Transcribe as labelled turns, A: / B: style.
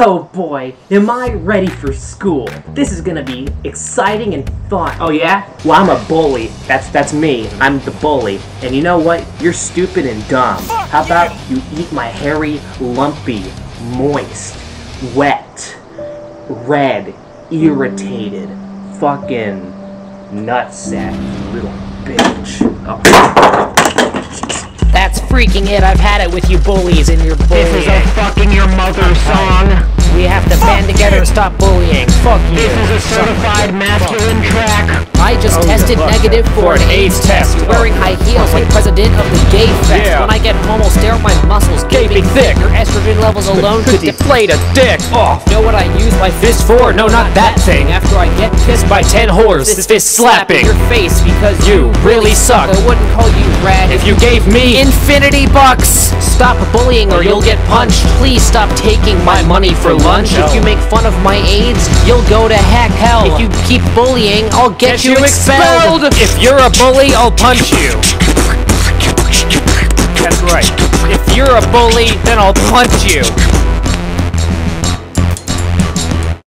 A: Oh boy, am I ready for school. This is gonna be exciting and fun. Oh yeah? Well, I'm a bully. That's that's me. I'm the bully. And you know what? You're stupid and dumb. How about you eat my hairy, lumpy, moist, wet, red, irritated, fucking nutsack, you little bitch. Oh.
B: That's freaking it. I've had it with you bullies and your bullying.
C: This is a fucking your
B: band together and stop bullying. Fuck you.
C: This is a certified masculine track.
B: I just tested negative for an AIDS test. Wearing high heels like president of the gay fest.
D: Yeah.
B: When I get home, I'll stare at my muscles gaping thick. Your estrogen levels alone could deflate a dick. Oh, know what I use my fist for? No, not that thing. After I get pissed by ten whores, this fist slapping your face because
D: You really suck.
B: I wouldn't call you rad
D: If you gave me
B: infinity bucks. Stop bullying or you'll get punched. Please stop taking my money for lunch. If you make fun of my AIDS, you'll go to heck hell. If you keep bullying, I'll get, you, expelled.
D: If you're a bully, I'll punch you. A bully, then I'll punch you.